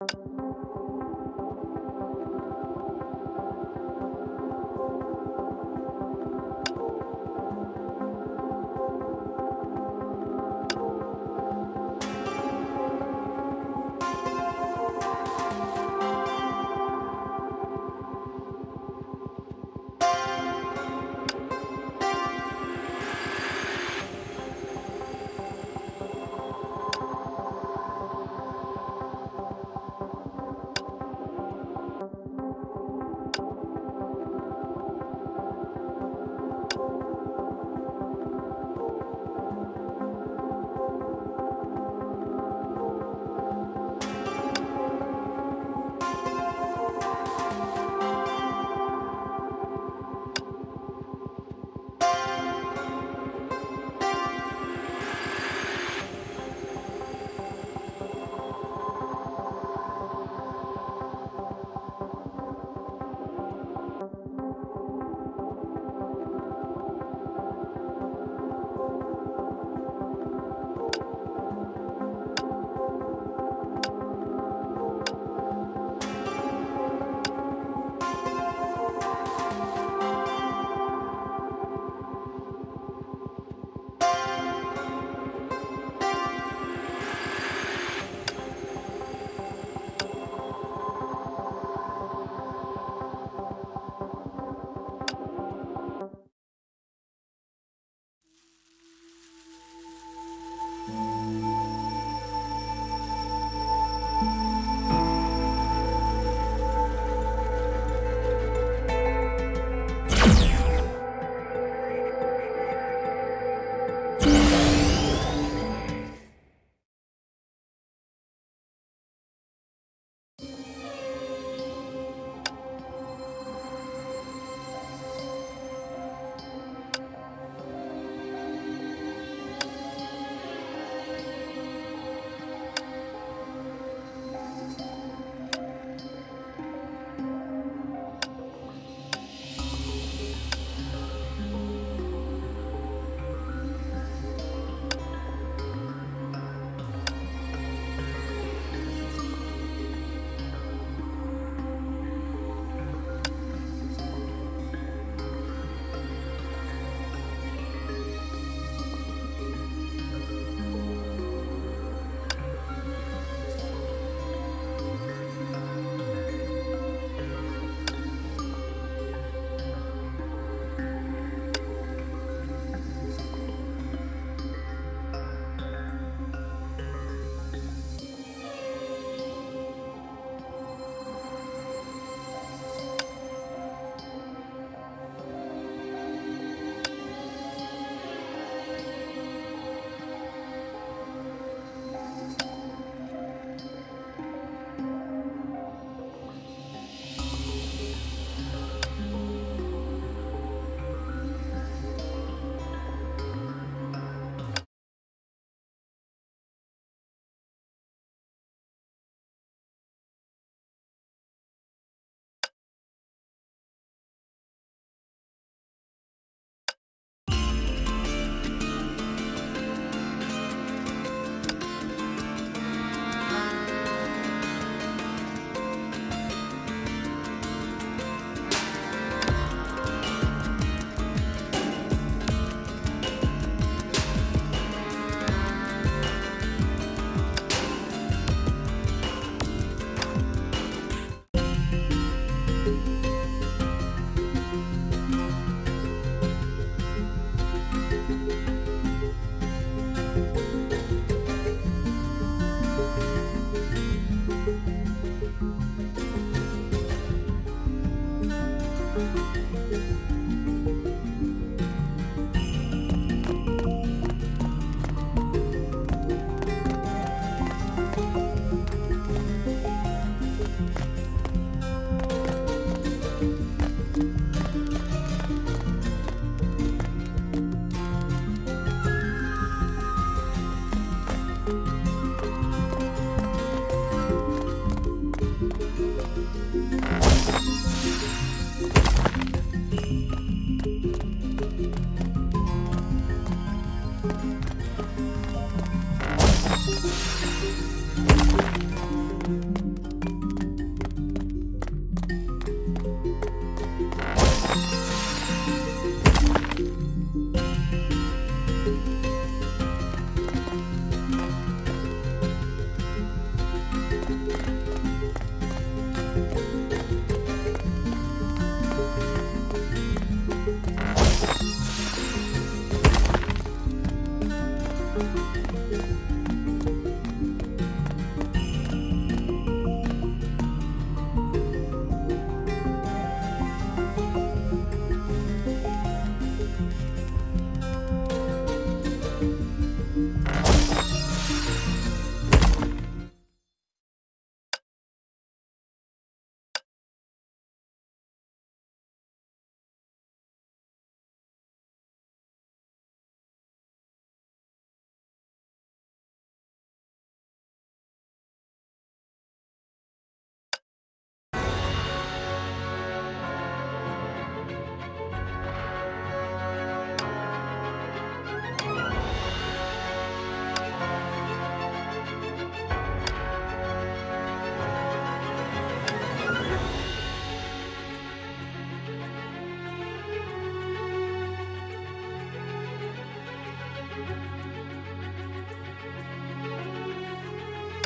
うん。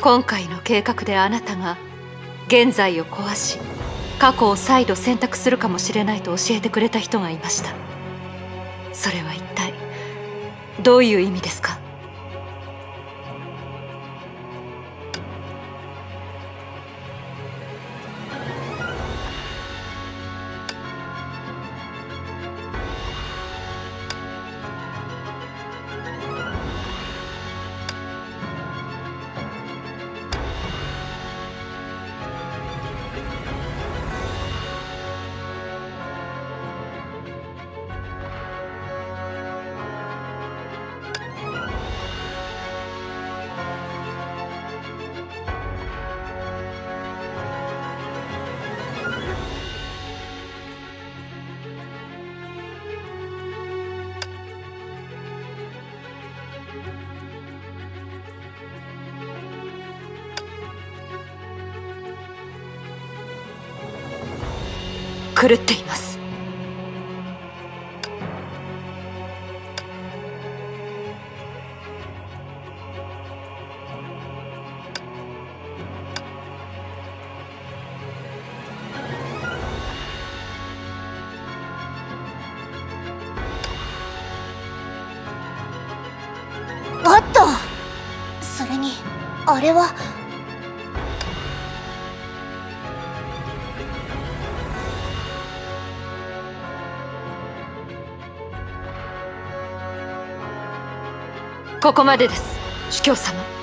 今回の計画であなたが現在を壊し過去を再度選択するかもしれないと教えてくれた人がいました。それは一体どういう意味ですか？狂っていここまでです。主教様。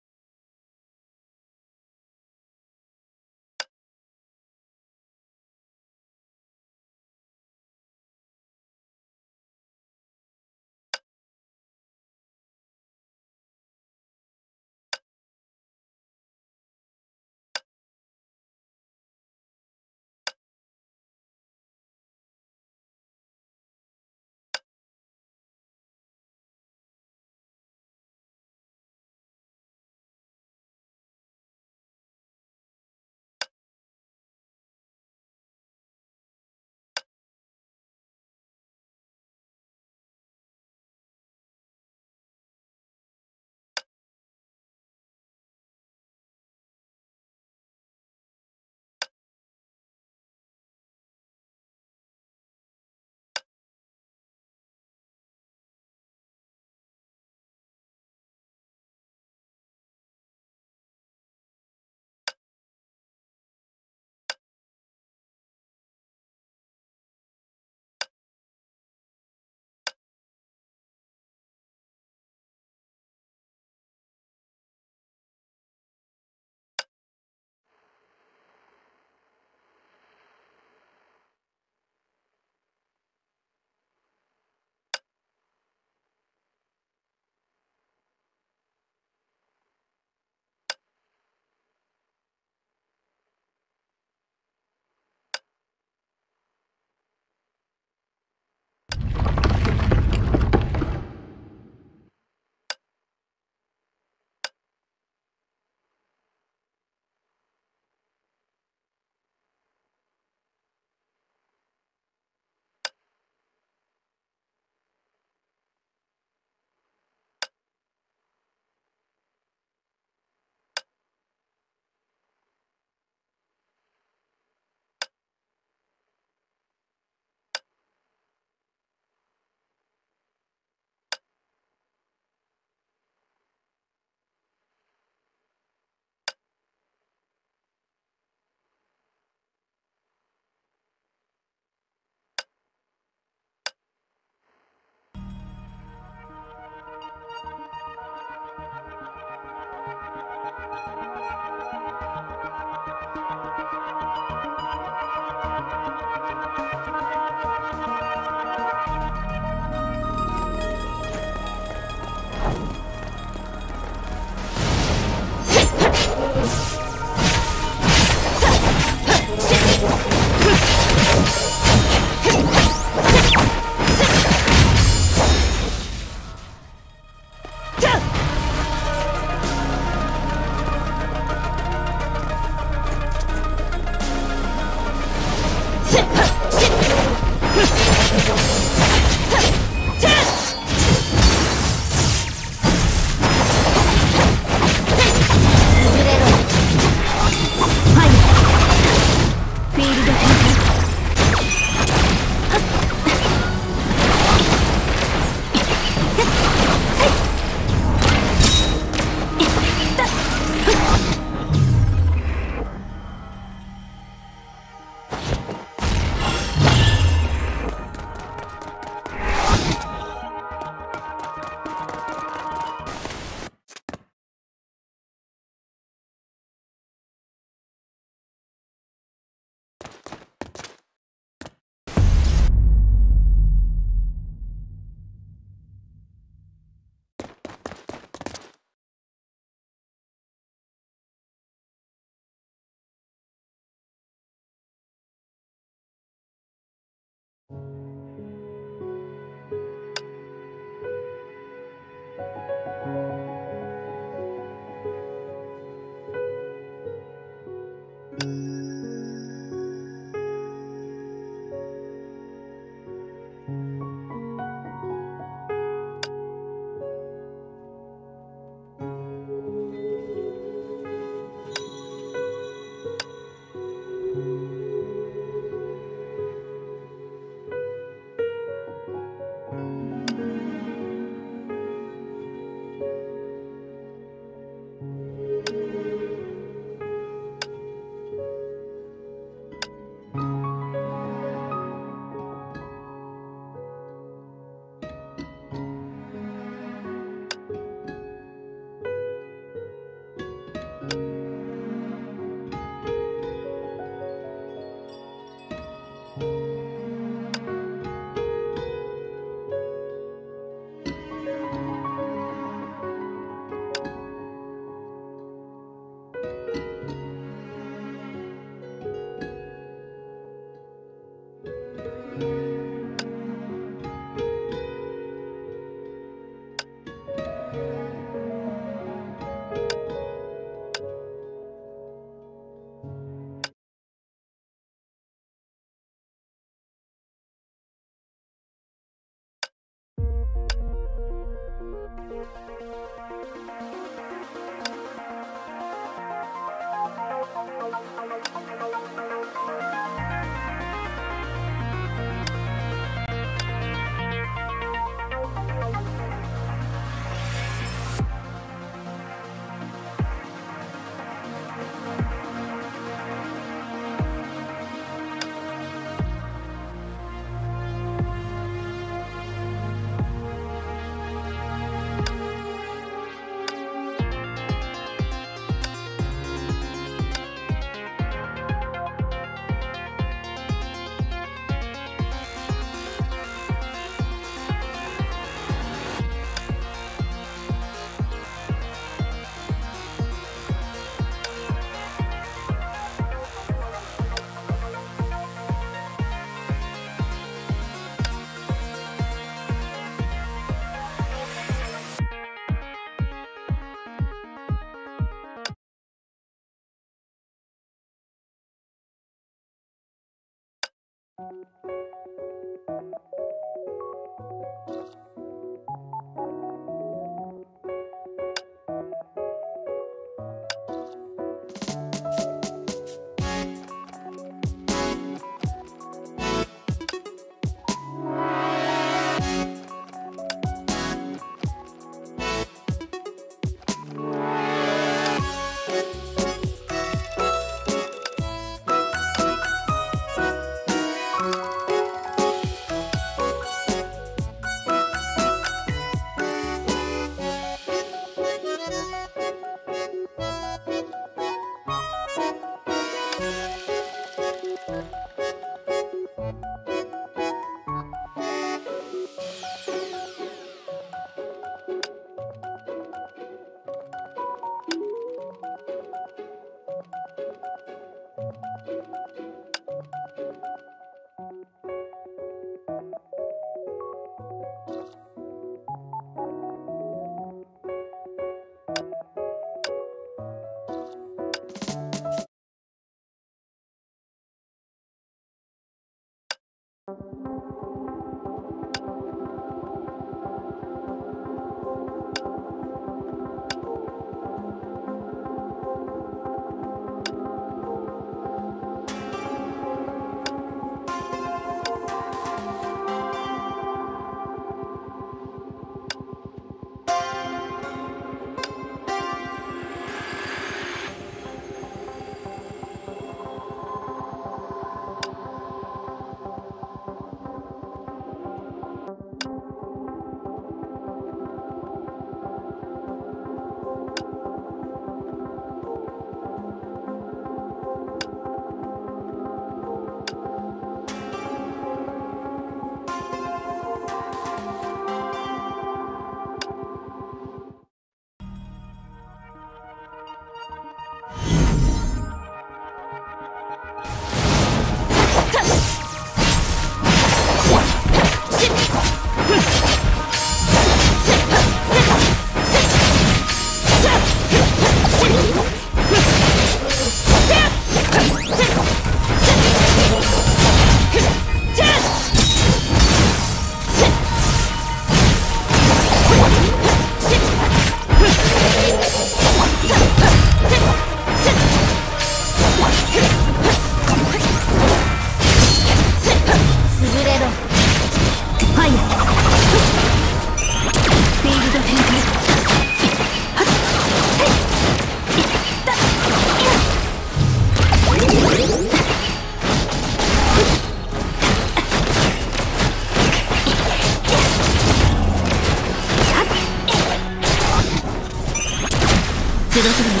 ゼロゼロ1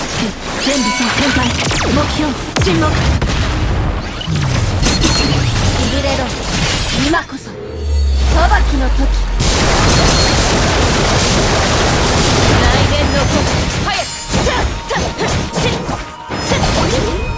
全部総展開目標沈黙潰れろ今こそ裁きの時内面の鼓早く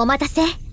お待たせ。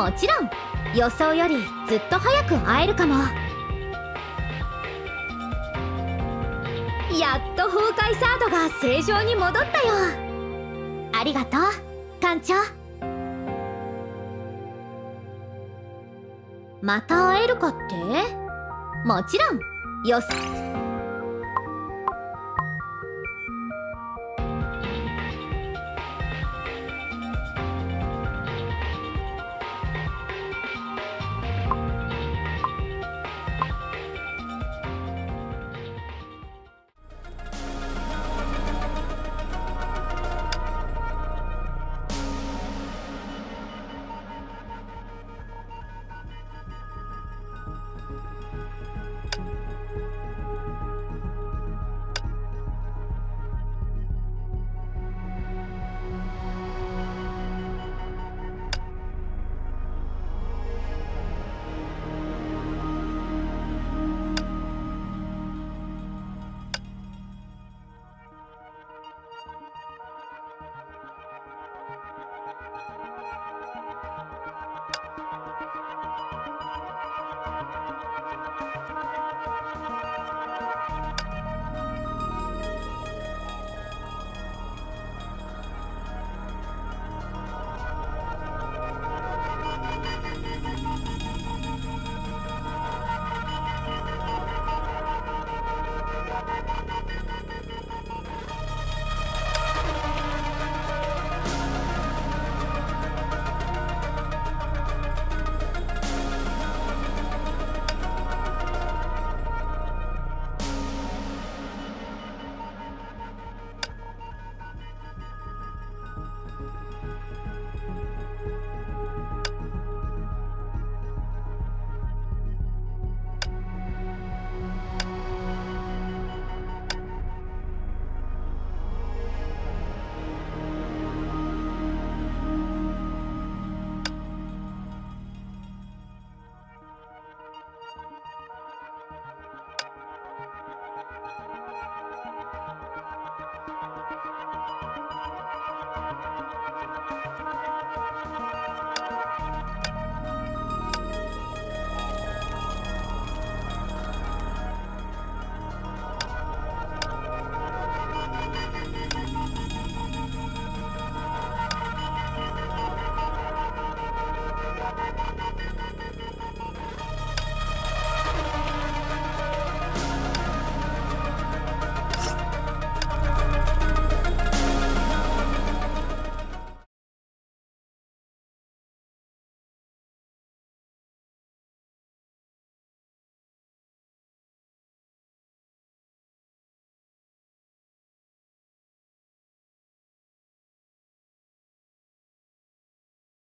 もちろん。予想よりずっと早く会えるかも。やっと崩壊サードが正常に戻ったよ。ありがとう艦長。また会えるかって？もちろん。予想